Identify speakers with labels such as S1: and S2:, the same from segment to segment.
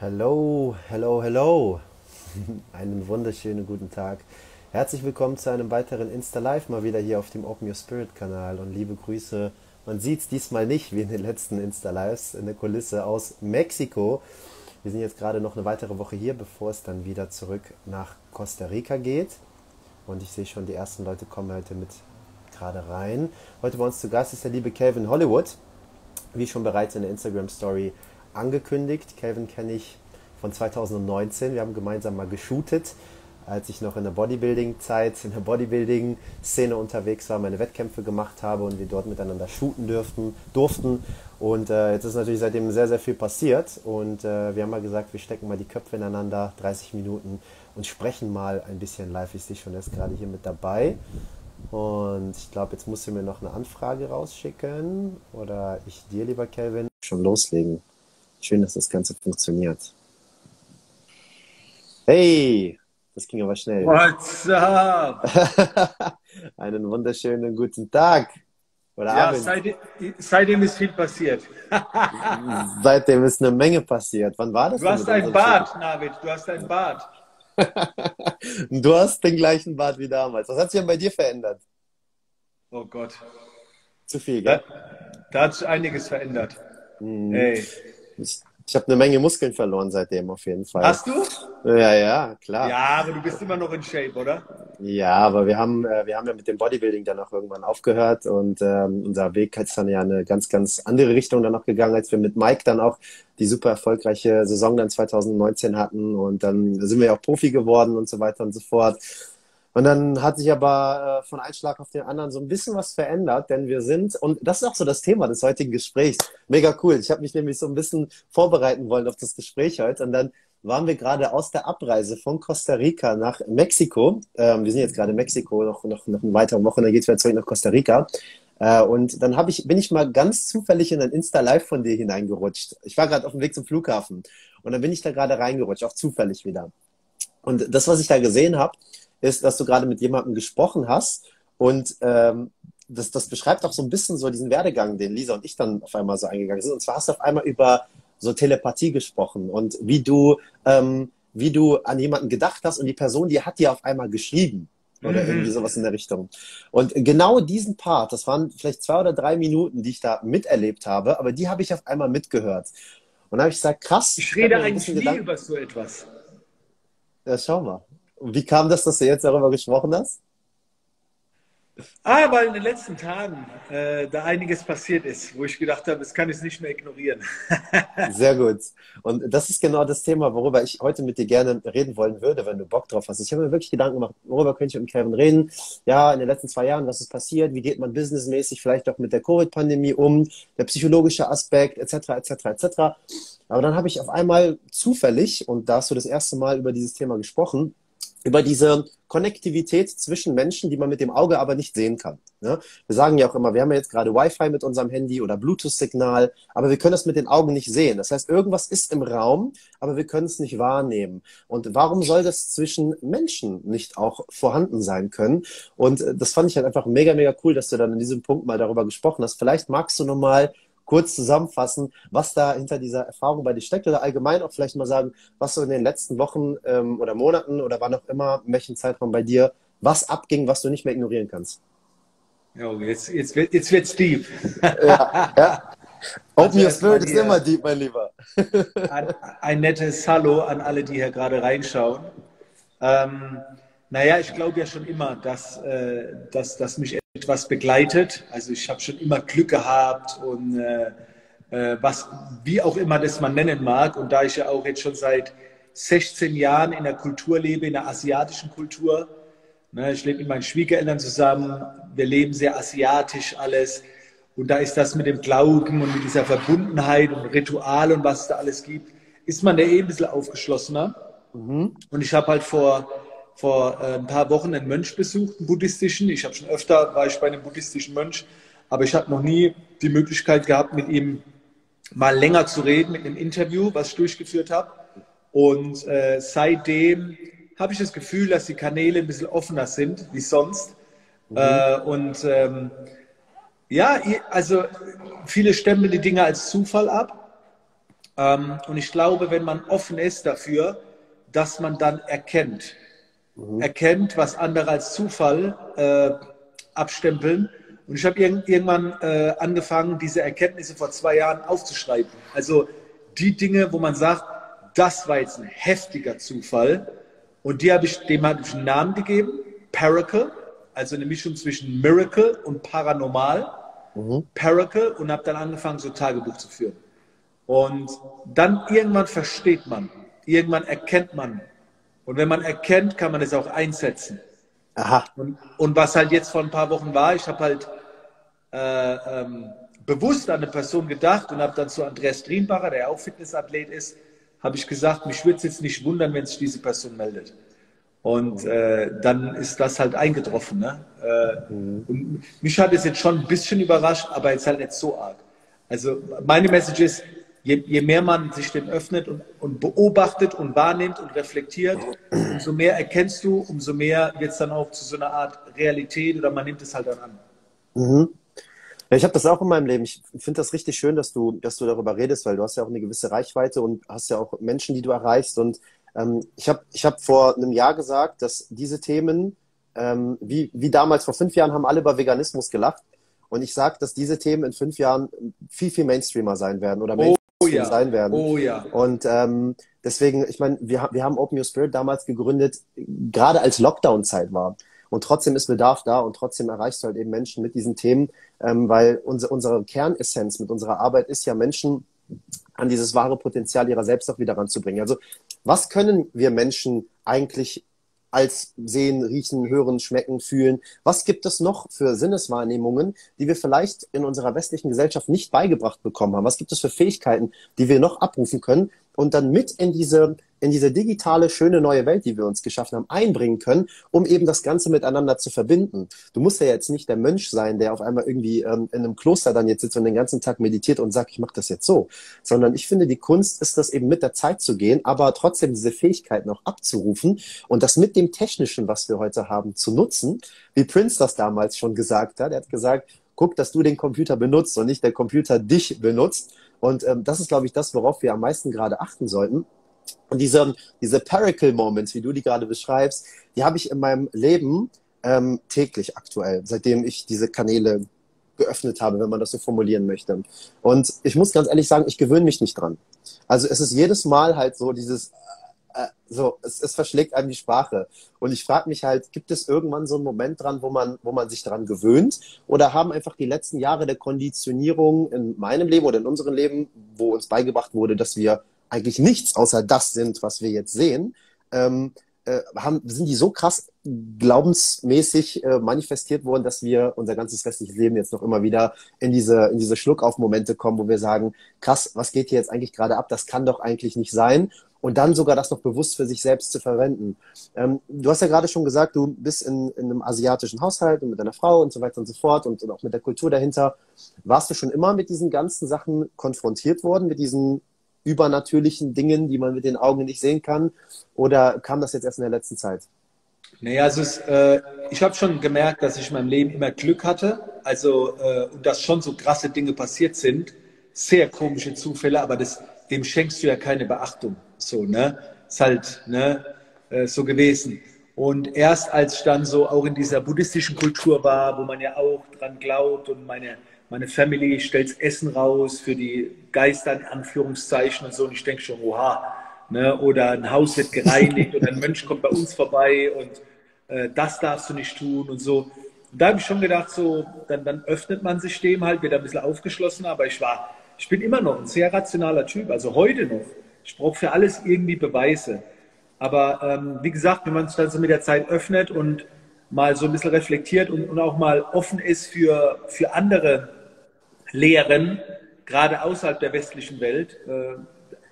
S1: Hello, hello, hello. Einen wunderschönen guten Tag. Herzlich willkommen zu einem weiteren Insta Live mal wieder hier auf dem Open Your Spirit Kanal und liebe Grüße. Man sieht es diesmal nicht wie in den letzten Insta Lives in der Kulisse aus Mexiko. Wir sind jetzt gerade noch eine weitere Woche hier, bevor es dann wieder zurück nach Costa Rica geht. Und ich sehe schon, die ersten Leute kommen heute mit gerade rein. Heute bei uns zu Gast ist der liebe Calvin Hollywood. Wie schon bereits in der Instagram Story angekündigt. Calvin kenne ich von 2019. Wir haben gemeinsam mal geshootet, als ich noch in der Bodybuilding-Zeit, in der Bodybuilding-Szene unterwegs war, meine Wettkämpfe gemacht habe und wir dort miteinander shooten dürften, durften. Und äh, jetzt ist natürlich seitdem sehr, sehr viel passiert. Und äh, wir haben mal gesagt, wir stecken mal die Köpfe ineinander, 30 Minuten und sprechen mal ein bisschen live. Ich sehe schon, er ist gerade hier mit dabei. Und ich glaube, jetzt musst du mir noch eine Anfrage rausschicken. Oder ich dir, lieber Kelvin, schon loslegen. Schön, dass das Ganze funktioniert. Hey, das ging aber schnell.
S2: What's up?
S1: Einen wunderschönen guten Tag.
S2: Oder ja, Abend. Seitdem, seitdem ist viel passiert.
S1: seitdem ist eine Menge passiert. Wann war das?
S2: Du hast ein Bart, Navid. Du hast ein Bart.
S1: du hast den gleichen Bart wie damals. Was hat sich denn bei dir verändert?
S2: Oh Gott.
S1: Zu viel, gell?
S2: Da, da hat sich einiges verändert.
S1: Mhm. Hey. Ich, ich habe eine Menge Muskeln verloren seitdem auf jeden Fall.
S2: Hast du?
S1: Ja, ja, klar.
S2: Ja, aber du bist immer noch in Shape, oder?
S1: Ja, aber wir haben, äh, wir haben ja mit dem Bodybuilding dann auch irgendwann aufgehört und ähm, unser Weg ist dann ja eine ganz, ganz andere Richtung dann noch gegangen, als wir mit Mike dann auch die super erfolgreiche Saison dann 2019 hatten und dann sind wir ja auch Profi geworden und so weiter und so fort. Und dann hat sich aber äh, von einem Schlag auf den anderen so ein bisschen was verändert, denn wir sind, und das ist auch so das Thema des heutigen Gesprächs, mega cool. Ich habe mich nämlich so ein bisschen vorbereiten wollen auf das Gespräch heute und dann waren wir gerade aus der Abreise von Costa Rica nach Mexiko. Ähm, wir sind jetzt gerade in Mexiko, noch, noch, noch eine weitere Woche, dann geht es wieder zurück nach Costa Rica. Äh, und dann hab ich, bin ich mal ganz zufällig in ein Insta-Live von dir hineingerutscht. Ich war gerade auf dem Weg zum Flughafen und dann bin ich da gerade reingerutscht, auch zufällig wieder. Und das, was ich da gesehen habe, ist, dass du gerade mit jemandem gesprochen hast und ähm, das, das beschreibt auch so ein bisschen so diesen Werdegang, den Lisa und ich dann auf einmal so eingegangen sind. Und zwar hast du auf einmal über so Telepathie gesprochen und wie du, ähm, wie du an jemanden gedacht hast und die Person, die hat dir auf einmal geschrieben. Oder mhm. irgendwie sowas in der Richtung. Und genau diesen Part, das waren vielleicht zwei oder drei Minuten, die ich da miterlebt habe, aber die habe ich auf einmal mitgehört. Und da habe ich gesagt, krass.
S2: Ich rede eigentlich nie über so etwas.
S1: Ja, schau mal. Wie kam das, dass du jetzt darüber gesprochen hast?
S2: Ah, weil in den letzten Tagen äh, da einiges passiert ist, wo ich gedacht habe, das kann ich nicht mehr ignorieren.
S1: Sehr gut. Und das ist genau das Thema, worüber ich heute mit dir gerne reden wollen würde, wenn du Bock drauf hast. Ich habe mir wirklich Gedanken gemacht, worüber könnte ich mit Kevin reden? Ja, in den letzten zwei Jahren, was ist passiert? Wie geht man businessmäßig vielleicht auch mit der Covid-Pandemie um? Der psychologische Aspekt, etc., etc., etc. Aber dann habe ich auf einmal zufällig, und da hast du das erste Mal über dieses Thema gesprochen, über diese Konnektivität zwischen Menschen, die man mit dem Auge aber nicht sehen kann. Ja? Wir sagen ja auch immer, wir haben ja jetzt gerade Wi-Fi mit unserem Handy oder Bluetooth-Signal, aber wir können das mit den Augen nicht sehen. Das heißt, irgendwas ist im Raum, aber wir können es nicht wahrnehmen. Und warum soll das zwischen Menschen nicht auch vorhanden sein können? Und äh, das fand ich halt einfach mega, mega cool, dass du dann in diesem Punkt mal darüber gesprochen hast. Vielleicht magst du nochmal kurz zusammenfassen, was da hinter dieser Erfahrung bei dir steckt oder allgemein auch vielleicht mal sagen, was so in den letzten Wochen ähm, oder Monaten oder wann auch immer, in welchem Zeitraum bei dir, was abging, was du nicht mehr ignorieren kannst.
S2: Ja, jetzt, jetzt, wird, jetzt wird's deep.
S1: ja, ja. Open Your Spirit ist immer deep, mein Lieber.
S2: ein, ein, nettes Hallo an alle, die hier gerade reinschauen. Ähm, naja, ich glaube ja schon immer, dass, äh, dass, dass mich etwas begleitet. Also ich habe schon immer Glück gehabt und äh, äh, was, wie auch immer das man nennen mag. Und da ich ja auch jetzt schon seit 16 Jahren in der Kultur lebe, in der asiatischen Kultur, ne, ich lebe mit meinen Schwiegereltern zusammen, wir leben sehr asiatisch alles. Und da ist das mit dem Glauben und mit dieser Verbundenheit und Ritual und was es da alles gibt, ist man da eh ein bisschen aufgeschlossener. Mhm. Und ich habe halt vor vor äh, ein paar Wochen einen Mönch besucht, einen buddhistischen. Ich habe schon öfter, war ich bei einem buddhistischen Mönch, aber ich habe noch nie die Möglichkeit gehabt, mit ihm mal länger zu reden, mit einem Interview, was ich durchgeführt habe. Und äh, seitdem habe ich das Gefühl, dass die Kanäle ein bisschen offener sind wie sonst. Mhm. Äh, und ähm, ja, also viele stempeln die Dinge als Zufall ab. Ähm, und ich glaube, wenn man offen ist dafür, dass man dann erkennt, mhm. erkennt, was andere als Zufall äh, abstempeln. Und ich habe irg irgendwann äh, angefangen, diese Erkenntnisse vor zwei Jahren aufzuschreiben. Also die Dinge, wo man sagt, das war jetzt ein heftiger Zufall. Und die habe ich, dem habe ich einen Namen gegeben, Paracle, also eine Mischung zwischen Miracle und Paranormal. Mhm. Paracle und habe dann angefangen, so Tagebuch zu führen. Und dann irgendwann versteht man, irgendwann erkennt man. Und wenn man erkennt, kann man es auch einsetzen. Aha. Und, und was halt jetzt vor ein paar Wochen war, ich habe halt äh, ähm, bewusst an eine Person gedacht und habe dann zu Andreas Drienbacher, der auch Fitnessathlet ist, habe ich gesagt, mich würde es jetzt nicht wundern, wenn sich diese Person meldet. Und äh, dann ist das halt eingetroffen. Ne? Äh, mhm. Und mich hat es jetzt schon ein bisschen überrascht, aber jetzt halt nicht so arg. Also meine Message ist, je, je mehr man sich dem öffnet und, und, beobachtet und wahrnimmt und reflektiert, umso mehr erkennst du, umso mehr wird es dann auch zu so einer Art Realität oder man nimmt es halt dann an.
S1: Mhm. Ja, ich habe das auch in meinem Leben. Ich finde das richtig schön, dass du, dass du darüber redest, weil du hast ja auch eine gewisse Reichweite und hast ja auch Menschen, die du erreichst. Und ähm, ich habe ich hab vor einem Jahr gesagt, dass diese Themen, ähm, wie, wie damals vor fünf Jahren, haben alle über Veganismus gelacht. Und ich sage, dass diese Themen in fünf Jahren viel, viel Mainstreamer sein werden oder Mainstream oh, ja. sein werden.
S2: Oh ja.
S1: Und ähm, deswegen, ich meine, wir, wir haben Open Your Spirit damals gegründet, gerade als Lockdown-Zeit war. Und trotzdem ist Bedarf da und trotzdem erreichst du halt eben Menschen mit diesen Themen, ähm, weil unsere, unsere Kernessenz mit unserer Arbeit ist ja Menschen an dieses wahre Potenzial ihrer selbst auch wieder ranzubringen. Also was können wir Menschen eigentlich als sehen, riechen, hören, schmecken, fühlen. Was gibt es noch für Sinneswahrnehmungen, die wir vielleicht in unserer westlichen Gesellschaft nicht beigebracht bekommen haben? Was gibt es für Fähigkeiten, die wir noch abrufen können und dann mit in diese in diese digitale, schöne neue Welt, die wir uns geschaffen haben, einbringen können, um eben das Ganze miteinander zu verbinden. Du musst ja jetzt nicht der Mönch sein, der auf einmal irgendwie ähm, in einem Kloster dann jetzt sitzt und den ganzen Tag meditiert und sagt, ich mache das jetzt so, sondern ich finde, die Kunst ist das eben mit der Zeit zu gehen, aber trotzdem diese Fähigkeiten auch abzurufen und das mit dem Technischen, was wir heute haben, zu nutzen, wie Prince das damals schon gesagt hat. Er hat gesagt, guck, dass du den Computer benutzt und nicht der Computer dich benutzt. Und ähm, das ist, glaube ich, das, worauf wir am meisten gerade achten sollten und diese, diese Paracle Moments, wie du die gerade beschreibst, die habe ich in meinem Leben ähm, täglich aktuell, seitdem ich diese Kanäle geöffnet habe, wenn man das so formulieren möchte. Und ich muss ganz ehrlich sagen, ich gewöhne mich nicht dran. Also es ist jedes Mal halt so dieses, so, es, es verschlägt einem die Sprache. Und ich frage mich halt, gibt es irgendwann so einen Moment dran, wo man, wo man sich dran gewöhnt? Oder haben einfach die letzten Jahre der Konditionierung in meinem Leben oder in unserem Leben, wo uns beigebracht wurde, dass wir eigentlich nichts außer das sind, was wir jetzt sehen, ähm, äh, haben, sind die so krass glaubensmäßig äh, manifestiert worden, dass wir unser ganzes restliches Leben jetzt noch immer wieder in diese, in diese Schluckauf-Momente kommen, wo wir sagen, krass, was geht hier jetzt eigentlich gerade ab? Das kann doch eigentlich nicht sein. Und dann sogar das noch bewusst für sich selbst zu verwenden. Ähm, du hast ja gerade schon gesagt, du bist in, in einem asiatischen Haushalt und mit deiner Frau und so weiter und so fort und, und auch mit der Kultur dahinter. Warst du schon immer mit diesen ganzen Sachen konfrontiert worden, mit diesen übernatürlichen Dingen, die man mit den Augen nicht sehen kann? Oder kam das jetzt erst in der letzten Zeit?
S2: Naja, also es, äh, ich habe schon gemerkt, dass ich in meinem Leben immer Glück hatte. Also, äh, und dass schon so krasse Dinge passiert sind. Sehr komische Zufälle, aber das, dem schenkst du ja keine Beachtung. So, ne? Ist halt, ne? Äh, so gewesen. Und erst als ich dann so auch in dieser buddhistischen Kultur war, wo man ja auch dran glaubt und meine meine Family stellt Essen raus für die Geister in Anführungszeichen und so. Und ich denke schon, oha, ne? oder ein Haus wird gereinigt oder ein Mönch kommt bei uns vorbei und äh, das darfst du nicht tun und so. Und da habe ich schon gedacht, so, dann, dann öffnet man sich dem halt, wird ein bisschen aufgeschlossen, aber ich war, ich bin immer noch ein sehr rationaler Typ, also heute noch. Ich brauche für alles irgendwie Beweise. Aber ähm, wie gesagt, wenn man sich dann so mit der Zeit öffnet und mal so ein bisschen reflektiert und, und auch mal offen ist für, für andere lehren, gerade außerhalb der westlichen Welt. Äh,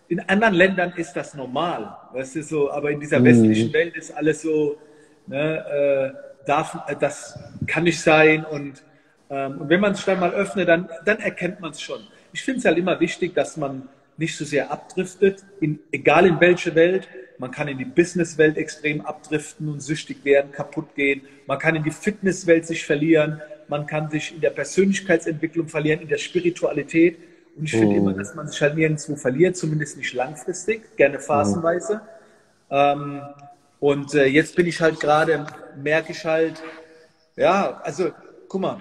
S2: in anderen Ländern ist das normal, weißt du, so, aber in dieser mhm. westlichen Welt ist alles so, ne, äh, darf, äh, das kann nicht sein und, ähm, und wenn man es dann mal öffnet, dann, dann erkennt man es schon. Ich finde es halt immer wichtig, dass man nicht so sehr abdriftet, in, egal in welche Welt. Man kann in die Businesswelt extrem abdriften und süchtig werden, kaputt gehen. Man kann in die Fitnesswelt sich verlieren man kann sich in der Persönlichkeitsentwicklung verlieren, in der Spiritualität. Und ich finde immer, dass man sich halt nirgendwo verliert, zumindest nicht langfristig, gerne phasenweise. Ähm, und äh, jetzt bin ich halt gerade, merke ich halt, ja, also guck mal,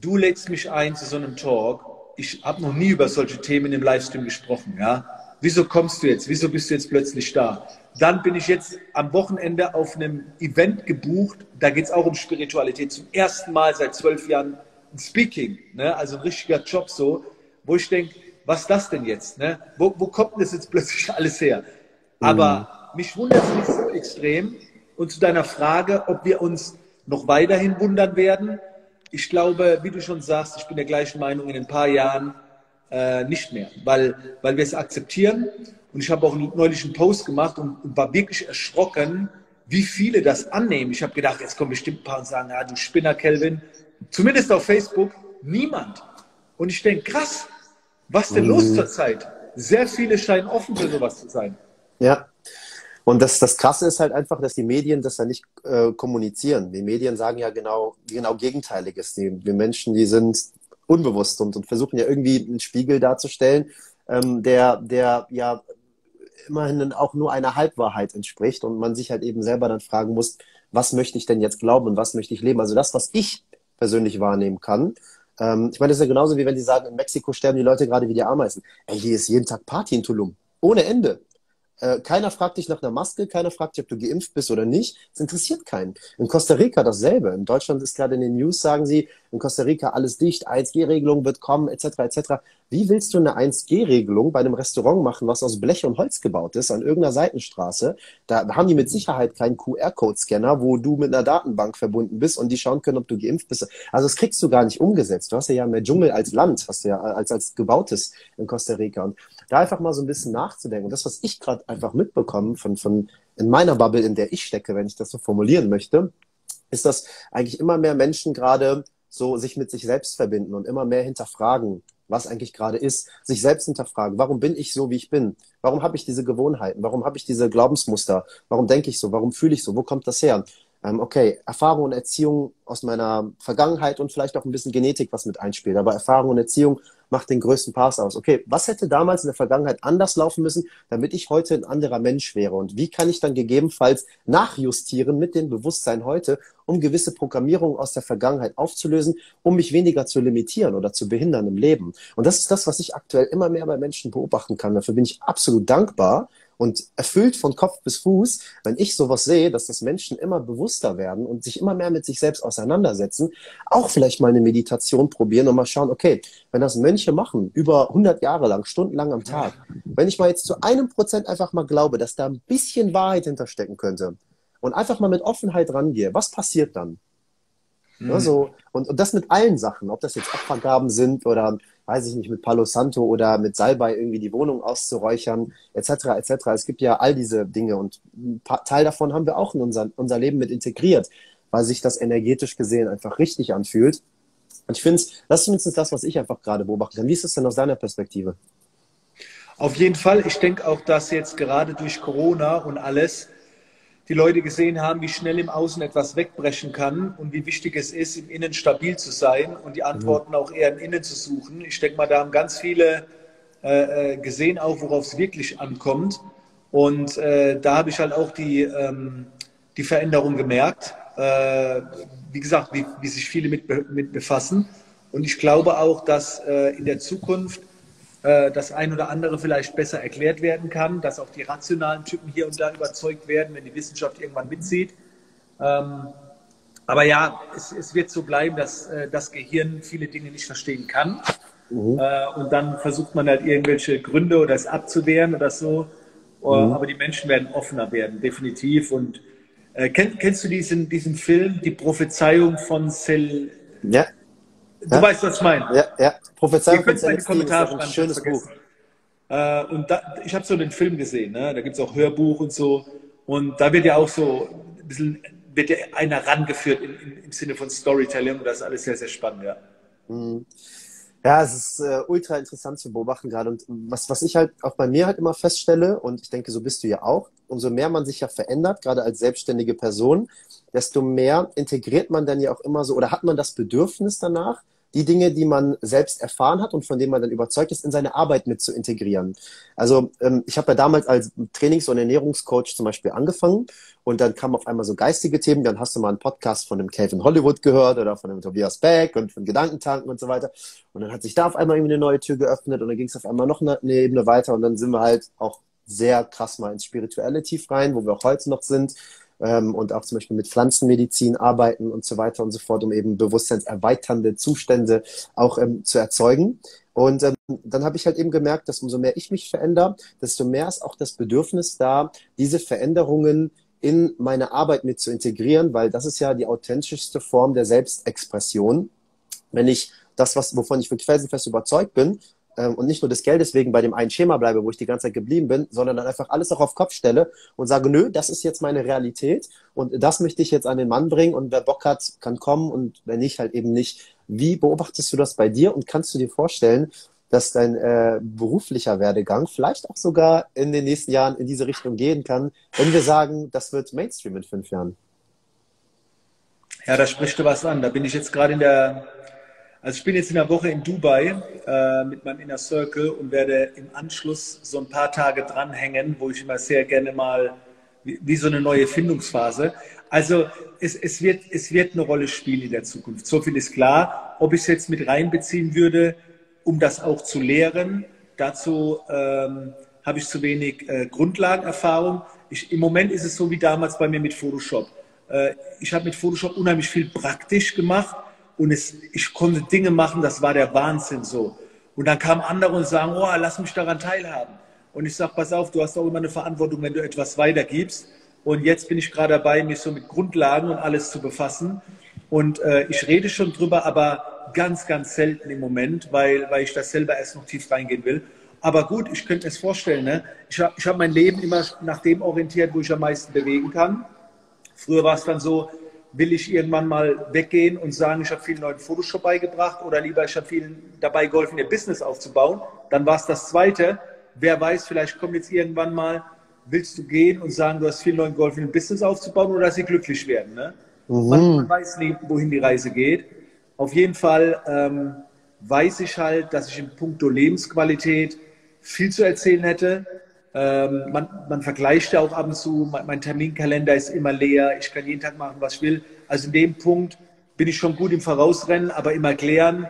S2: du lädst mich ein zu so einem Talk. Ich habe noch nie über solche Themen im Livestream gesprochen, ja. Wieso kommst du jetzt? Wieso bist du jetzt plötzlich da? Dann bin ich jetzt am Wochenende auf einem Event gebucht. Da geht es auch um Spiritualität. Zum ersten Mal seit zwölf Jahren ein Speaking, ne? also ein richtiger Job so, wo ich denke, was ist das denn jetzt? Ne? Wo, wo kommt denn das jetzt plötzlich alles her? Aber mhm. mich wundert es nicht so extrem. Und zu deiner Frage, ob wir uns noch weiterhin wundern werden, ich glaube, wie du schon sagst, ich bin der gleichen Meinung in ein paar Jahren äh, nicht mehr, weil, weil wir es akzeptieren. Und ich habe auch neulich einen Post gemacht und, und war wirklich erschrocken, wie viele das annehmen. Ich habe gedacht, jetzt kommen bestimmt ein paar und sagen, ah, du Spinner, Kelvin. Zumindest auf Facebook niemand. Und ich denke, krass, was denn mhm. los zur Zeit? Sehr viele scheinen offen für sowas zu sein.
S1: Ja, und das, das Krasse ist halt einfach, dass die Medien das ja nicht äh, kommunizieren. Die Medien sagen ja genau, genau Gegenteiliges. Die, die Menschen, die sind unbewusst und, und versuchen ja irgendwie einen Spiegel darzustellen, ähm, der, der ja immerhin auch nur einer Halbwahrheit entspricht und man sich halt eben selber dann fragen muss, was möchte ich denn jetzt glauben und was möchte ich leben? Also das, was ich persönlich wahrnehmen kann. Ähm, ich meine, das ist ja genauso wie wenn die sagen, in Mexiko sterben die Leute gerade wie die Ameisen. Ey, hier ist jeden Tag Party in Tulum. Ohne Ende. Äh, keiner fragt dich nach einer Maske, keiner fragt dich, ob du geimpft bist oder nicht. Es interessiert keinen. In Costa Rica dasselbe. In Deutschland ist gerade in den News, sagen sie, in Costa Rica alles dicht, 1G-Regelung wird kommen, etc. etc. Wie willst du eine 1G-Regelung bei einem Restaurant machen, was aus Blech und Holz gebaut ist, an irgendeiner Seitenstraße? Da haben die mit Sicherheit keinen QR-Code-Scanner, wo du mit einer Datenbank verbunden bist und die schauen können, ob du geimpft bist. Also das kriegst du gar nicht umgesetzt. Du hast ja mehr Dschungel als Land, hast du ja als, als gebautes in Costa Rica. Und da einfach mal so ein bisschen nachzudenken. Und das, was ich gerade einfach mitbekomme von, von in meiner Bubble, in der ich stecke, wenn ich das so formulieren möchte, ist, dass eigentlich immer mehr Menschen gerade so sich mit sich selbst verbinden und immer mehr hinterfragen, was eigentlich gerade ist, sich selbst hinterfragen, warum bin ich so, wie ich bin? Warum habe ich diese Gewohnheiten? Warum habe ich diese Glaubensmuster? Warum denke ich so? Warum fühle ich so? Wo kommt das her? Ähm, okay, Erfahrung und Erziehung aus meiner Vergangenheit und vielleicht auch ein bisschen Genetik, was mit einspielt. Aber Erfahrung und Erziehung macht den größten Pass aus. Okay, was hätte damals in der Vergangenheit anders laufen müssen, damit ich heute ein anderer Mensch wäre? Und wie kann ich dann gegebenenfalls nachjustieren mit dem Bewusstsein heute, um gewisse Programmierungen aus der Vergangenheit aufzulösen, um mich weniger zu limitieren oder zu behindern im Leben? Und das ist das, was ich aktuell immer mehr bei Menschen beobachten kann. Dafür bin ich absolut dankbar, und erfüllt von Kopf bis Fuß, wenn ich sowas sehe, dass das Menschen immer bewusster werden und sich immer mehr mit sich selbst auseinandersetzen, auch vielleicht mal eine Meditation probieren und mal schauen, okay, wenn das Mönche machen, über 100 Jahre lang, stundenlang am Tag, wenn ich mal jetzt zu einem Prozent einfach mal glaube, dass da ein bisschen Wahrheit hinterstecken könnte und einfach mal mit Offenheit rangehe, was passiert dann? Mhm. Ja, so, und, und das mit allen Sachen, ob das jetzt Opfergaben sind oder weiß ich nicht, mit Palo Santo oder mit Salbei irgendwie die Wohnung auszuräuchern, etc., etc. Es gibt ja all diese Dinge und ein Teil davon haben wir auch in unser, unser Leben mit integriert, weil sich das energetisch gesehen einfach richtig anfühlt. Und ich finde, das ist zumindest das, was ich einfach gerade beobachten kann. Wie ist es denn aus deiner Perspektive?
S2: Auf jeden Fall. Ich denke auch, dass jetzt gerade durch Corona und alles die Leute gesehen haben, wie schnell im Außen etwas wegbrechen kann und wie wichtig es ist, im Innen stabil zu sein und die Antworten auch eher im Innen zu suchen. Ich denke mal, da haben ganz viele äh, äh gesehen, auch worauf es wirklich ankommt. Und äh, da habe ich halt auch die, ähm, die Veränderung gemerkt. Äh, wie gesagt, wie, wie sich viele mit, mit befassen. Und ich glaube auch, dass äh, in der Zukunft das ein oder andere vielleicht besser erklärt werden kann, dass auch die rationalen Typen hier und da überzeugt werden, wenn die Wissenschaft irgendwann mitzieht. Ähm, aber ja, es, es, wird so bleiben, dass äh, das Gehirn viele Dinge nicht verstehen kann. Mhm. Äh, und dann versucht man halt irgendwelche Gründe oder es abzuwehren oder so. Mhm. Aber die Menschen werden offener werden, definitiv. Und äh, kenn, kennst du diesen, diesen Film, Die Prophezeiung von Cell?
S1: Ja.
S2: Du ja? weißt, was ich meine.
S1: Ja, ja.
S2: Prophezeiung von die Kommentare ein schönes Buch. Äh, und da, ich habe so den Film gesehen, ne? da gibt es auch Hörbuch und so. Und da wird ja auch so ein bisschen wird ja einer rangeführt in, in, im Sinne von Storytelling und das ist alles sehr, sehr spannend, ja.
S1: Mhm. Ja, es ist äh, ultra interessant zu beobachten gerade. Und was, was ich halt auch bei mir halt immer feststelle, und ich denke, so bist du ja auch, umso mehr man sich ja verändert, gerade als selbstständige Person, desto mehr integriert man dann ja auch immer so, oder hat man das Bedürfnis danach, die Dinge, die man selbst erfahren hat und von denen man dann überzeugt ist, in seine Arbeit mit zu integrieren. Also ähm, ich habe ja damals als Trainings- und Ernährungscoach zum Beispiel angefangen und dann kamen auf einmal so geistige Themen. Dann hast du mal einen Podcast von dem Calvin Hollywood gehört oder von dem Tobias Beck und von Gedankentanken und so weiter. Und dann hat sich da auf einmal irgendwie eine neue Tür geöffnet und dann ging es auf einmal noch eine, Ebene weiter und dann sind wir halt auch sehr krass mal ins Spirituelle tief rein, wo wir auch heute noch sind ähm, und auch zum Beispiel mit Pflanzenmedizin arbeiten und so weiter und so fort, um eben bewusstseinserweiternde Zustände auch ähm, zu erzeugen. Und ähm, dann habe ich halt eben gemerkt, dass umso mehr ich mich verändere, desto mehr ist auch das Bedürfnis da, diese Veränderungen in meine Arbeit mit zu integrieren, weil das ist ja die authentischste Form der Selbstexpression. Wenn ich das, was, wovon ich wirklich felsenfest überzeugt bin, und nicht nur des Geldes wegen bei dem einen Schema bleibe, wo ich die ganze Zeit geblieben bin, sondern dann einfach alles auch auf Kopf stelle und sage, nö, das ist jetzt meine Realität und das möchte ich jetzt an den Mann bringen und wer Bock hat, kann kommen und wenn nicht, halt eben nicht. Wie beobachtest du das bei dir und kannst du dir vorstellen, dass dein äh, beruflicher Werdegang vielleicht auch sogar in den nächsten Jahren in diese Richtung gehen kann, wenn wir sagen, das wird Mainstream in fünf Jahren?
S2: Ja, da sprichst du was an. Da bin ich jetzt gerade in der also ich bin jetzt in der Woche in Dubai äh, mit meinem Inner Circle und werde im Anschluss so ein paar Tage dranhängen, wo ich immer sehr gerne mal wie, wie so eine neue Findungsphase. Also es, es, wird, es wird eine Rolle spielen in der Zukunft. So viel ist klar. Ob ich es jetzt mit reinbeziehen würde, um das auch zu lehren, dazu ähm, habe ich zu wenig äh, Grundlagenerfahrung. Ich, Im Moment ist es so wie damals bei mir mit Photoshop. Äh, ich habe mit Photoshop unheimlich viel praktisch gemacht und es, ich konnte Dinge machen, das war der Wahnsinn so. Und dann kamen andere und sagen, oh, lass mich daran teilhaben. Und ich sage, pass auf, du hast auch immer eine Verantwortung, wenn du etwas weitergibst. Und jetzt bin ich gerade dabei, mich so mit Grundlagen und alles zu befassen. Und äh, ich rede schon drüber, aber ganz, ganz selten im Moment, weil, weil ich das selber erst noch tief reingehen will. Aber gut, ich könnte mir es vorstellen. Ne? Ich habe ich hab mein Leben immer nach dem orientiert, wo ich am meisten bewegen kann. Früher war es dann so, will ich irgendwann mal weggehen und sagen, ich habe vielen Leuten Photoshop beigebracht oder lieber ich habe vielen dabei geholfen, ihr Business aufzubauen. Dann war es das Zweite. Wer weiß, vielleicht kommt jetzt irgendwann mal, willst du gehen und sagen, du hast vielen Leuten geholfen, ein Business aufzubauen oder dass sie glücklich werden. Ne? Mhm. Man, man, weiß nie, wohin die Reise geht. Auf jeden Fall ähm, weiß ich halt, dass ich in puncto Lebensqualität viel zu erzählen hätte. Ähm, man, man, vergleicht ja auch ab und zu, mein, mein, Terminkalender ist immer leer, ich kann jeden Tag machen, was ich will. Also in dem Punkt bin ich schon gut im Vorausrennen, aber immer klären.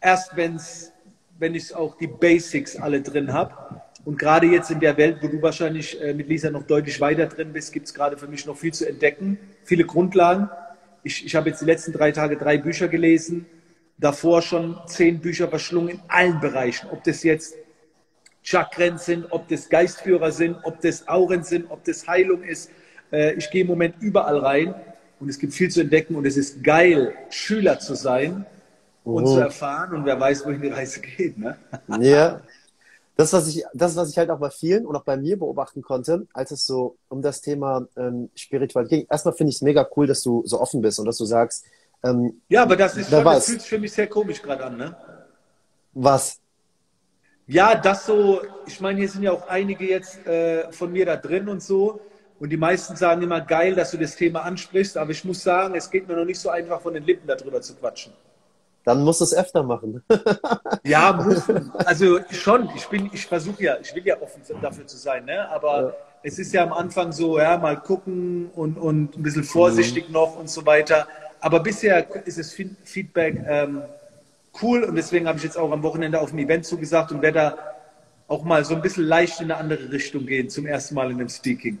S2: Erst wenn's, wenn ich auch die Basics alle drin habe. Und gerade jetzt in der Welt, wo du wahrscheinlich äh, mit Lisa noch deutlich weiter drin bist, gibt es gerade für mich noch viel zu entdecken, viele Grundlagen. Ich, ich habe jetzt die letzten drei Tage drei Bücher gelesen, davor schon zehn Bücher verschlungen in allen Bereichen. Ob das jetzt Chakren sind, ob das Geistführer sind, ob das Auren sind, ob das Heilung ist. Äh, ich gehe im Moment überall rein und es gibt viel zu entdecken und es ist geil, Schüler zu sein und oh. zu erfahren und wer weiß, wohin die Reise geht. Ne?
S1: Ja. Das was, ich, das, was ich halt auch bei vielen und auch bei mir beobachten konnte, als es so um das Thema ähm, Spiritualität ging. Erstmal finde ich es mega cool, dass du so offen bist und dass du sagst.
S2: Ähm, ja, aber das ist schon, das fühlt sich für mich sehr komisch gerade an, ne?
S1: Was?
S2: Ja, das so, ich meine, hier sind ja auch einige jetzt äh, von mir da drin und so. Und die meisten sagen immer geil, dass du das Thema ansprichst, aber ich muss sagen, es geht mir noch nicht so einfach von den Lippen darüber zu quatschen.
S1: Dann musst du es öfter machen.
S2: ja, muss. Also schon, ich bin, ich versuche ja, ich will ja offen dafür zu sein, ne? Aber ja. es ist ja am Anfang so, ja, mal gucken und, und ein bisschen vorsichtig mhm. noch und so weiter. Aber bisher ist das Feedback ähm, cool und deswegen habe ich jetzt auch am Wochenende auf ein Event zugesagt und werde da auch mal so ein bisschen leicht in eine andere Richtung gehen, zum ersten Mal in dem Speaking.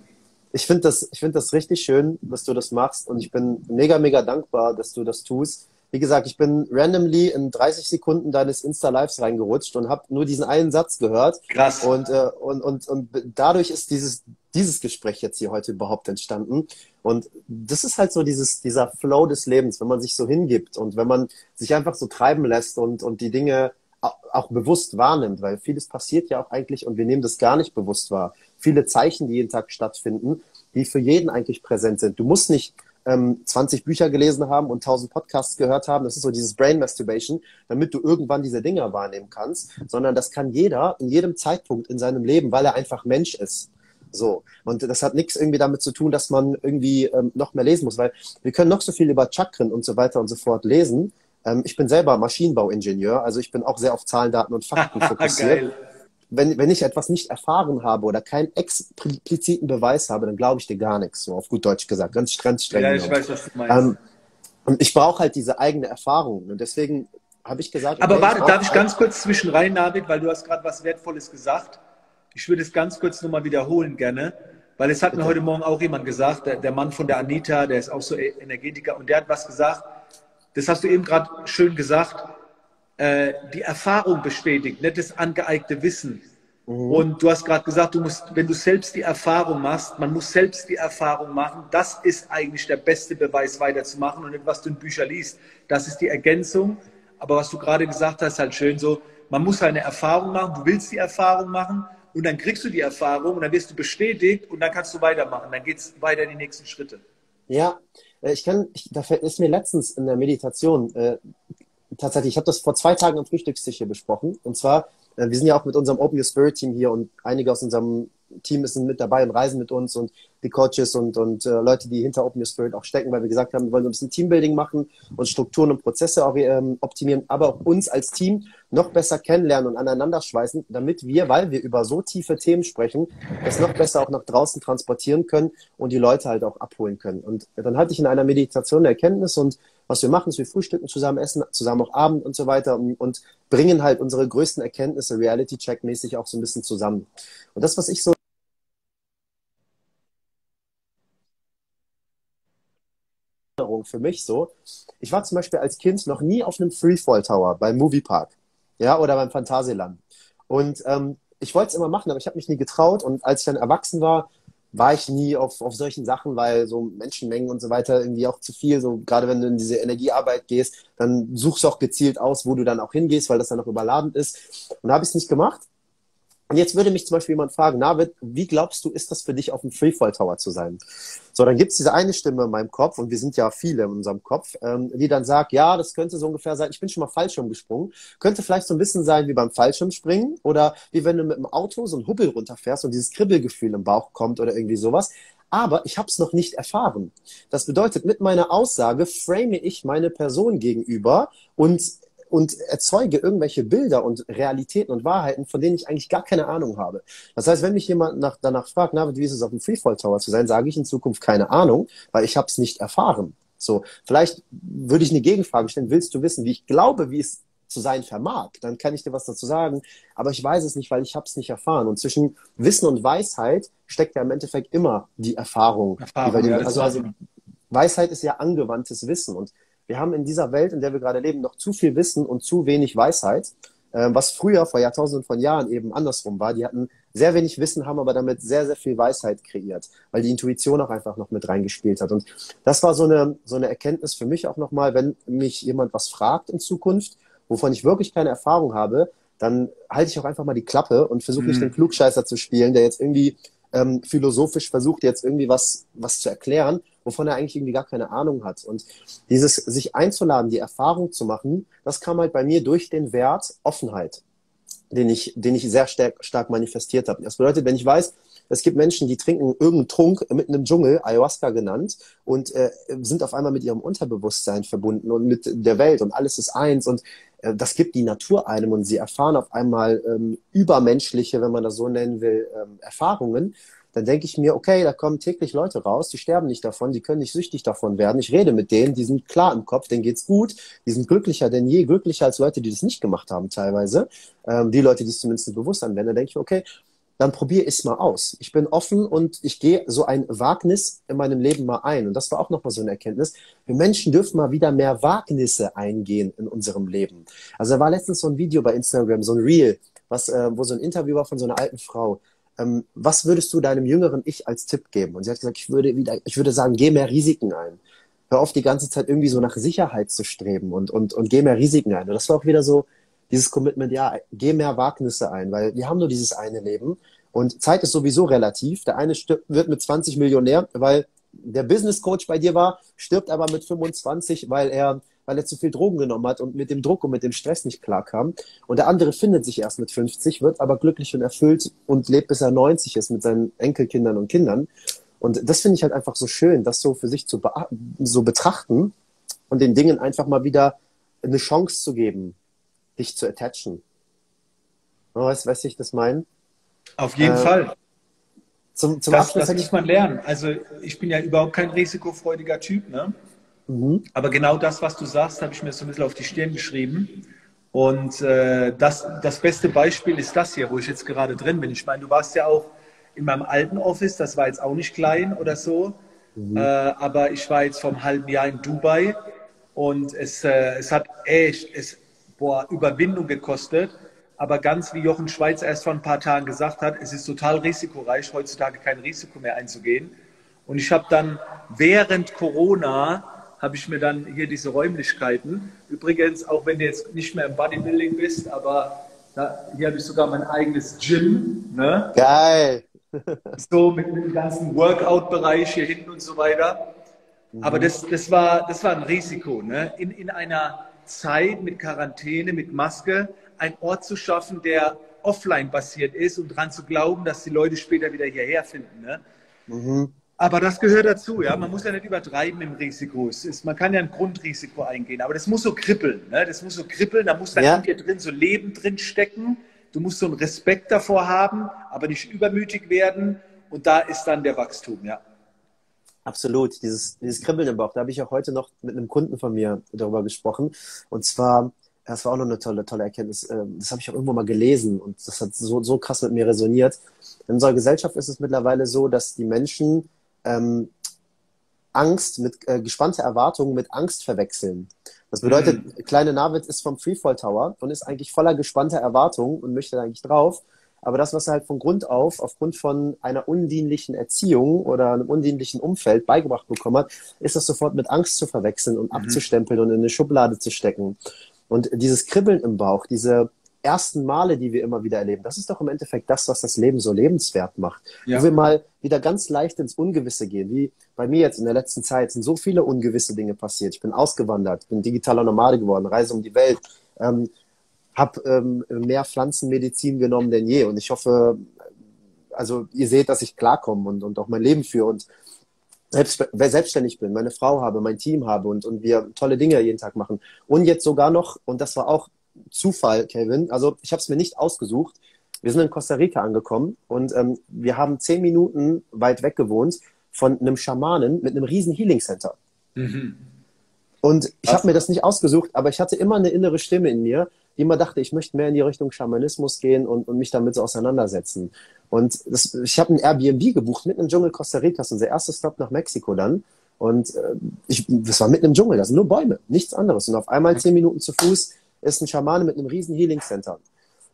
S1: Ich finde das, find das richtig schön, dass du das machst und ich bin mega, mega dankbar, dass du das tust. Wie gesagt, ich bin randomly in 30 Sekunden deines Insta-Lives reingerutscht und habe nur diesen einen Satz gehört.
S2: Krass.
S1: Und, äh, und, und, und dadurch ist dieses, dieses Gespräch jetzt hier heute überhaupt entstanden. Und das ist halt so dieses, dieser Flow des Lebens, wenn man sich so hingibt und wenn man sich einfach so treiben lässt und, und die Dinge auch bewusst wahrnimmt, weil vieles passiert ja auch eigentlich und wir nehmen das gar nicht bewusst wahr. Viele Zeichen, die jeden Tag stattfinden, die für jeden eigentlich präsent sind. Du musst nicht ähm, 20 Bücher gelesen haben und 1000 Podcasts gehört haben. Das ist so dieses Brain Masturbation, damit du irgendwann diese Dinge wahrnehmen kannst, sondern das kann jeder in jedem Zeitpunkt in seinem Leben, weil er einfach Mensch ist. So. Und das hat nichts irgendwie damit zu tun, dass man irgendwie ähm, noch mehr lesen muss, weil wir können noch so viel über Chakren und so weiter und so fort lesen. Ähm, ich bin selber Maschinenbauingenieur, also ich bin auch sehr auf Zahlen, Daten und Fakten fokussiert. wenn, wenn ich etwas nicht erfahren habe oder keinen expliziten Beweis habe, dann glaube ich dir gar nichts, so auf gut Deutsch gesagt, ganz, ganz streng.
S2: Ja, ich weiß, was du meinst. Ähm,
S1: und ich brauche halt diese eigene Erfahrung. Und deswegen habe ich gesagt.
S2: Aber okay, warte, darf ich ganz kurz zwischen rein, David, weil du hast gerade was Wertvolles gesagt. Ich würde es ganz kurz nochmal wiederholen gerne, weil es hat mir heute Morgen auch jemand gesagt, der, der Mann von der Anita, der ist auch so e- Energetiker, und der hat was gesagt, das hast du eben gerade schön gesagt, äh, die Erfahrung bestätigt, nicht das angeeignete Wissen. Mhm. Und du hast gerade gesagt, du musst, wenn du selbst die Erfahrung machst, man muss selbst die Erfahrung machen, das ist eigentlich der beste Beweis weiterzumachen und nicht, was du in Büchern liest. Das ist die Ergänzung. Aber was du gerade gesagt hast, halt schön so, man muss eine Erfahrung machen, du willst die Erfahrung machen und dann kriegst du die Erfahrung und dann wirst du bestätigt und dann kannst du weitermachen. Dann geht es weiter in die nächsten Schritte.
S1: Ja, äh, ich kann, ich, da ist mir letztens in der Meditation, äh, tatsächlich, ich habe das vor zwei Tagen am Frühstückstisch hier besprochen. Und zwar, äh, wir sind ja auch mit unserem Open Your Spirit Team hier und einige aus unserem Team sind mit dabei und reisen mit uns und die Coaches und, und äh, Leute, die hinter Open Your Spirit auch stecken, weil wir gesagt haben, wir wollen so ein bisschen Teambuilding machen und Strukturen und Prozesse auch, ähm, optimieren, aber auch uns als Team noch besser kennenlernen und aneinander schweißen, damit wir, weil wir über so tiefe Themen sprechen, das noch besser auch nach draußen transportieren können und die Leute halt auch abholen können. Und dann hatte ich in einer Meditation eine Erkenntnis und was wir machen, ist, wir frühstücken zusammen, essen zusammen auch Abend und so weiter und, und bringen halt unsere größten Erkenntnisse Reality-Check-mäßig auch so ein bisschen zusammen. Und das, was ich so für mich so. Ich war zum Beispiel als Kind noch nie auf einem Freefall Tower beim Moviepark, ja, oder beim Phantasialand. Und ähm, ich wollte es immer machen, aber ich habe mich nie getraut. Und als ich dann erwachsen war, war ich nie auf, auf solchen Sachen, weil so Menschenmengen und so weiter irgendwie auch zu viel. So gerade wenn du in diese Energiearbeit gehst, dann suchst du auch gezielt aus, wo du dann auch hingehst, weil das dann auch überladend ist. Und da habe ich es nicht gemacht. Und jetzt würde mich zum Beispiel jemand fragen, Navid, wie glaubst du, ist das für dich, auf dem Freefall Tower zu sein? So, dann gibt es diese eine Stimme in meinem Kopf, und wir sind ja viele in unserem Kopf, ähm, die dann sagt, ja, das könnte so ungefähr sein, ich bin schon mal Fallschirm gesprungen, könnte vielleicht so ein bisschen sein wie beim Fallschirmspringen oder wie wenn du mit dem Auto so einen Hubbel runterfährst und dieses Kribbelgefühl im Bauch kommt oder irgendwie sowas. Aber ich habe es noch nicht erfahren. Das bedeutet, mit meiner Aussage frame ich meine Person gegenüber und und erzeuge irgendwelche Bilder und Realitäten und Wahrheiten, von denen ich eigentlich gar keine Ahnung habe. Das heißt, wenn mich jemand nach, danach fragt, na, wie ist es auf dem Freefall Tower zu sein, sage ich in Zukunft keine Ahnung, weil ich habe es nicht erfahren. So, vielleicht würde ich eine Gegenfrage stellen, willst du wissen, wie ich glaube, wie es zu sein vermag, dann kann ich dir was dazu sagen, aber ich weiß es nicht, weil ich habe es nicht erfahren. Und zwischen Wissen und Weisheit steckt ja im Endeffekt immer die Erfahrung. Erfahrung die ja, also, also Weisheit ist ja angewandtes Wissen und wir haben in dieser Welt, in der wir gerade leben, noch zu viel Wissen und zu wenig Weisheit, äh, was früher vor Jahrtausenden von Jahren eben andersrum war. Die hatten sehr wenig Wissen, haben aber damit sehr, sehr viel Weisheit kreiert, weil die Intuition auch einfach noch mit reingespielt hat. Und das war so eine, so eine Erkenntnis für mich auch nochmal, wenn mich jemand was fragt in Zukunft, wovon ich wirklich keine Erfahrung habe, dann halte ich auch einfach mal die Klappe und versuche nicht mhm. den Klugscheißer zu spielen, der jetzt irgendwie ähm, philosophisch versucht, jetzt irgendwie was, was zu erklären, wovon er eigentlich irgendwie gar keine Ahnung hat. Und dieses sich einzuladen, die Erfahrung zu machen, das kam halt bei mir durch den Wert Offenheit, den ich, den ich sehr stark, stark manifestiert habe. Das bedeutet, wenn ich weiß, es gibt Menschen, die trinken irgendeinen Trunk mitten im Dschungel, Ayahuasca genannt, und äh, sind auf einmal mit ihrem Unterbewusstsein verbunden und mit der Welt und alles ist eins und äh, das gibt die Natur einem und sie erfahren auf einmal ähm, übermenschliche, wenn man das so nennen will, ähm, Erfahrungen dann denke ich mir, okay, da kommen täglich Leute raus, die sterben nicht davon, die können nicht süchtig davon werden. Ich rede mit denen, die sind klar im Kopf, denen geht's gut, die sind glücklicher denn je, glücklicher als Leute, die das nicht gemacht haben teilweise. Ähm, die Leute, die es zumindest bewusst anwenden, da denke ich, okay, dann probiere ich es mal aus. Ich bin offen und ich gehe so ein Wagnis in meinem Leben mal ein. Und das war auch nochmal so eine Erkenntnis. Wir Menschen dürfen mal wieder mehr Wagnisse eingehen in unserem Leben. Also da war letztens so ein Video bei Instagram, so ein Reel, was, äh, wo so ein Interview war von so einer alten Frau ähm, was würdest du deinem jüngeren Ich als Tipp geben? Und sie hat gesagt, ich würde wieder, ich würde sagen, geh mehr Risiken ein. Hör auf, die ganze Zeit irgendwie so nach Sicherheit zu streben und, und, und geh mehr Risiken ein. Und das war auch wieder so dieses Commitment, ja, geh mehr Wagnisse ein, weil wir haben nur dieses eine Leben und Zeit ist sowieso relativ. Der eine stirbt, wird mit 20 Millionär, weil der Business Coach bei dir war, stirbt aber mit 25, weil er weil er zu viel Drogen genommen hat und mit dem Druck und mit dem Stress nicht klarkam. Und der andere findet sich erst mit 50, wird aber glücklich und erfüllt und lebt bis er 90 ist mit seinen Enkelkindern und Kindern. Und das finde ich halt einfach so schön, das so für sich zu be so betrachten und den Dingen einfach mal wieder eine Chance zu geben, dich zu attachen. Weißt du, was ich das meine?
S2: Auf jeden äh, Fall.
S1: Zum, zum
S2: das, Abschluss das muss man lernen. Also ich bin ja überhaupt kein risikofreudiger Typ, ne? Mhm. Aber genau das, was du sagst, habe ich mir so ein bisschen auf die Stirn geschrieben. Und äh, das, das beste Beispiel ist das hier, wo ich jetzt gerade drin bin. Ich meine, du warst ja auch in meinem alten Office, das war jetzt auch nicht klein oder so, mhm. äh, aber ich war jetzt vor einem halben Jahr in Dubai und es, äh, es hat echt es, boah, Überwindung gekostet. Aber ganz wie Jochen Schweizer erst vor ein paar Tagen gesagt hat, es ist total risikoreich, heutzutage kein Risiko mehr einzugehen. Und ich habe dann während Corona habe ich mir dann hier diese Räumlichkeiten. Übrigens, auch wenn du jetzt nicht mehr im Bodybuilding bist, aber da, hier habe ich sogar mein eigenes Gym. Ne?
S1: Geil.
S2: so mit, mit dem ganzen Workout-Bereich hier hinten und so weiter. Mhm. Aber das, das, war, das war ein Risiko. Ne? In, in einer Zeit mit Quarantäne, mit Maske, einen Ort zu schaffen, der offline basiert ist und daran zu glauben, dass die Leute später wieder hierher finden. Ne? Mhm. Aber das gehört dazu, ja. Man muss ja nicht übertreiben im Risiko. Es ist, man kann ja ein Grundrisiko eingehen, aber das muss so kribbeln. Ne? Das muss so kribbeln, da muss dann ja. in dir drin so Leben drin stecken. Du musst so einen Respekt davor haben, aber nicht übermütig werden. Und da ist dann der Wachstum, ja.
S1: Absolut, dieses, dieses Kribbeln im Bauch. Da habe ich auch heute noch mit einem Kunden von mir darüber gesprochen. Und zwar, das war auch noch eine tolle, tolle Erkenntnis. Ähm, das habe ich auch irgendwo mal gelesen und das hat so, so krass mit mir resoniert. In unserer Gesellschaft ist es mittlerweile so, dass die Menschen ähm, Angst mit äh, gespannte Erwartungen mit Angst verwechseln. Das bedeutet, mhm. kleine Navid ist vom Freefall Tower und ist eigentlich voller gespannter Erwartungen und möchte da eigentlich drauf. Aber das, was er halt von Grund auf, aufgrund von einer undienlichen Erziehung oder einem undienlichen Umfeld beigebracht bekommen hat, ist das sofort mit Angst zu verwechseln und mhm. abzustempeln und in eine Schublade zu stecken. Und dieses Kribbeln im Bauch, diese ersten Male, die wir immer wieder erleben, das ist doch im Endeffekt das, was das Leben so lebenswert macht. Ja. Wo wir mal wieder ganz leicht ins Ungewisse gehen, wie bei mir jetzt in der letzten Zeit sind so viele ungewisse Dinge passiert. Ich bin ausgewandert, bin digitaler Nomade geworden, reise um die Welt, ähm, habe ähm, mehr Pflanzenmedizin genommen denn je und ich hoffe, also ihr seht, dass ich klarkomme und, und auch mein Leben führe und selbst, selbstständig bin, meine Frau habe, mein Team habe und, und wir tolle Dinge jeden Tag machen. Und jetzt sogar noch, und das war auch Zufall, Kevin. Also ich habe es mir nicht ausgesucht. Wir sind in Costa Rica angekommen und ähm, wir haben zehn Minuten weit weg gewohnt von einem Schamanen mit einem riesen Healing Center. Mhm. Und ich habe mir das nicht ausgesucht, aber ich hatte immer eine innere Stimme in mir, die immer dachte, ich möchte mehr in die Richtung Schamanismus gehen und, und mich damit so auseinandersetzen. Und das, ich habe ein Airbnb gebucht mitten im Dschungel Costa Ricas, unser erster Stop nach Mexiko dann. Und äh, ich, das war mitten im Dschungel, das sind nur Bäume, nichts anderes. Und auf einmal zehn Minuten zu Fuß ist ein Schamane mit einem riesen Healing Center.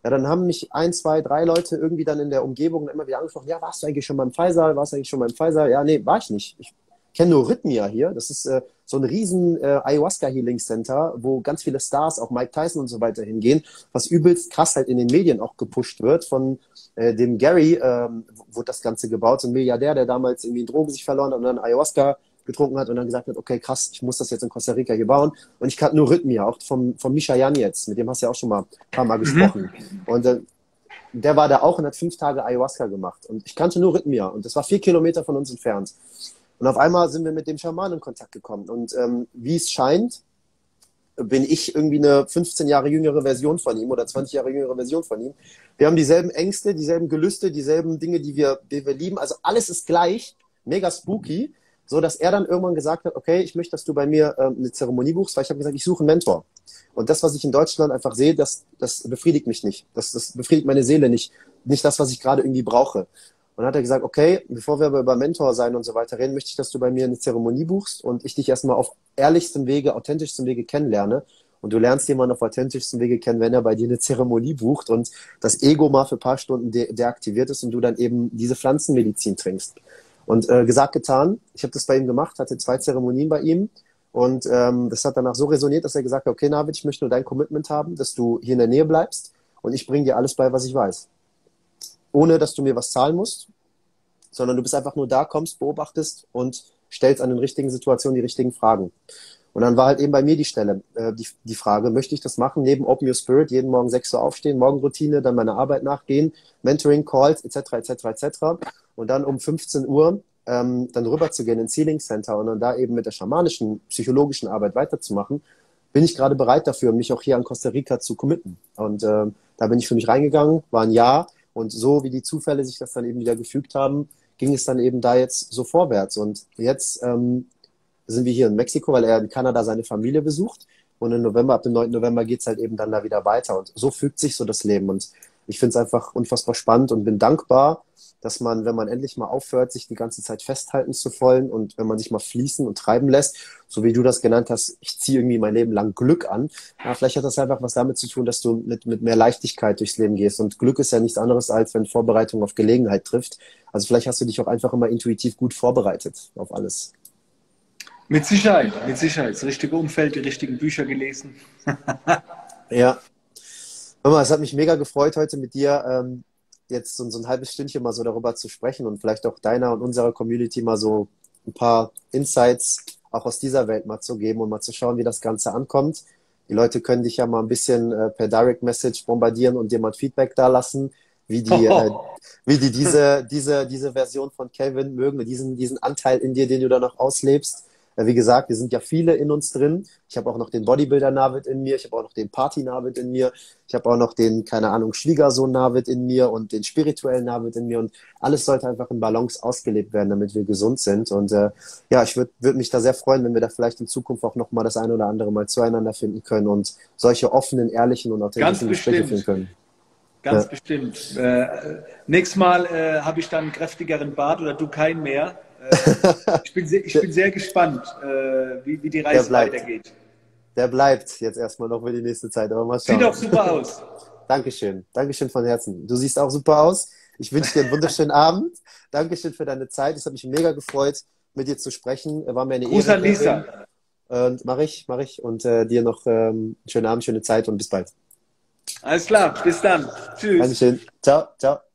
S1: Ja, dann haben mich ein, zwei, drei Leute irgendwie dann in der Umgebung immer wieder angesprochen, ja, warst du eigentlich schon beim Pfizer? Warst du eigentlich schon beim Pfizer? Ja, nee, war ich nicht. Ich kenne nur Rhythmia hier. Das ist äh, so ein riesen äh, Ayahuasca Healing Center, wo ganz viele Stars, auch Mike Tyson und so weiter hingehen, was übelst krass halt in den Medien auch gepusht wird. Von äh, dem Gary ähm, wurde das Ganze gebaut, so ein Milliardär, der damals irgendwie in Drogen sich verloren hat und dann Ayahuasca getrunken hat und dann gesagt hat, okay, krass, ich muss das jetzt in Costa Rica hier bauen. Und ich kannte nur Rhythmia, auch vom, vom Misha Jan jetzt, mit dem hast du ja auch schon mal ein paar Mal mhm. gesprochen. Mhm. Und äh, der war da auch und hat fünf Tage Ayahuasca gemacht. Und ich kannte nur Rhythmia und das war vier Kilometer von uns entfernt. Und auf einmal sind wir mit dem Schaman in Kontakt gekommen. Und ähm, wie es scheint, bin ich irgendwie eine 15 Jahre jüngere Version von ihm oder 20 Jahre jüngere Version von ihm. Wir haben dieselben Ängste, dieselben Gelüste, dieselben Dinge, die wir, die wir lieben. Also alles ist gleich, mega spooky so dass er dann irgendwann gesagt hat, okay, ich möchte, dass du bei mir ähm, eine Zeremonie buchst, weil ich habe gesagt, ich suche einen Mentor. Und das, was ich in Deutschland einfach sehe, das, das befriedigt mich nicht. Das, das befriedigt meine Seele nicht. Nicht das, was ich gerade irgendwie brauche. Und dann hat er gesagt, okay, bevor wir aber über Mentor sein und so weiter reden, möchte ich, dass du bei mir eine Zeremonie buchst und ich dich erstmal auf ehrlichstem Wege, authentischstem Wege kennenlerne. Und du lernst jemanden auf authentischstem Wege kennen, wenn er bei dir eine Zeremonie bucht und das Ego mal für ein paar Stunden de deaktiviert ist und du dann eben diese Pflanzenmedizin trinkst. Und äh, gesagt, getan. Ich habe das bei ihm gemacht, hatte zwei Zeremonien bei ihm. Und ähm, das hat danach so resoniert, dass er gesagt hat, okay, Navid, ich möchte nur dein Commitment haben, dass du hier in der Nähe bleibst und ich bringe dir alles bei, was ich weiß. Ohne, dass du mir was zahlen musst, sondern du bist einfach nur da, kommst, beobachtest und stellst an den richtigen Situationen die richtigen Fragen. Und dann war halt eben bei mir die Stelle, äh, die, die Frage, möchte ich das machen, neben Open Your Spirit, jeden Morgen 6 Uhr aufstehen, Morgenroutine, dann meine Arbeit nachgehen, Mentoring, Calls, etc., etc., etc und dann um 15 Uhr ähm, dann rüber zu gehen ins Healing Center und dann da eben mit der schamanischen, psychologischen Arbeit weiterzumachen, bin ich gerade bereit dafür, mich auch hier an Costa Rica zu committen. Und äh, da bin ich für mich reingegangen, war ein Jahr und so wie die Zufälle sich das dann eben wieder gefügt haben, ging es dann eben da jetzt so vorwärts. Und jetzt ähm, sind wir hier in Mexiko, weil er in Kanada seine Familie besucht. Und im November, ab dem 9. November geht's halt eben dann da wieder weiter. Und so fügt sich so das Leben. Und ich finde es einfach unfassbar spannend und bin dankbar, dass man, wenn man endlich mal aufhört, sich die ganze Zeit festhalten zu wollen und wenn man sich mal fließen und treiben lässt, so wie du das genannt hast, ich ziehe irgendwie mein Leben lang Glück an. Ja, vielleicht hat das einfach was damit zu tun, dass du mit, mit mehr Leichtigkeit durchs Leben gehst. Und Glück ist ja nichts anderes, als wenn Vorbereitung auf Gelegenheit trifft. Also vielleicht hast du dich auch einfach immer intuitiv gut vorbereitet auf alles.
S2: Mit Sicherheit, mit Sicherheit. Das richtige Umfeld, die richtigen Bücher gelesen.
S1: ja. Mama, es hat mich mega gefreut, heute mit dir ähm, jetzt so, so, ein halbes Stündchen mal so darüber zu sprechen und vielleicht auch deiner und unserer Community mal so ein paar Insights auch aus dieser Welt mal zu geben und mal zu schauen, wie das Ganze ankommt. Die Leute können dich ja mal ein bisschen äh, per Direct Message bombardieren und dir mal Feedback da lassen, wie die, äh, wie die diese, diese, diese Version von Kevin mögen, diesen, diesen Anteil in dir, den du da noch auslebst. Wie gesagt, wir sind ja viele in uns drin. Ich habe auch noch den Bodybuilder-Navid in mir, ich habe auch noch den Party-Navid in mir, ich habe auch noch den, keine Ahnung, Schwiegersohn-Navid in mir und den spirituellen Navid in mir und alles sollte einfach in Balance ausgelebt werden, damit wir gesund sind. Und äh, ja, ich würde würd mich da sehr freuen, wenn wir da vielleicht in Zukunft auch nochmal das eine oder andere Mal zueinander finden können und solche offenen, ehrlichen und authentischen Gespräche führen können.
S2: Ganz ja. bestimmt. Äh, nächstes Mal äh, habe ich dann einen kräftigeren Bart oder du keinen mehr. Äh, ich, bin sehr, ich bin sehr gespannt, äh, wie, wie die Reise weitergeht.
S1: Der bleibt jetzt erstmal noch für die nächste Zeit. Aber mal
S2: schauen. Sieht auch super aus.
S1: Dankeschön. Dankeschön von Herzen. Du siehst auch super aus. Ich wünsche dir einen wunderschönen Abend. Dankeschön für deine Zeit. Es hat mich mega gefreut, mit dir zu sprechen. War mir eine
S2: Gruß Ehre. An Lisa.
S1: Und mach ich, mach ich. Und äh, dir noch ähm, einen schönen Abend, schöne Zeit und bis bald.
S2: Alles klar, bis dann. Tschüss.
S1: Dankeschön. Ciao, ciao.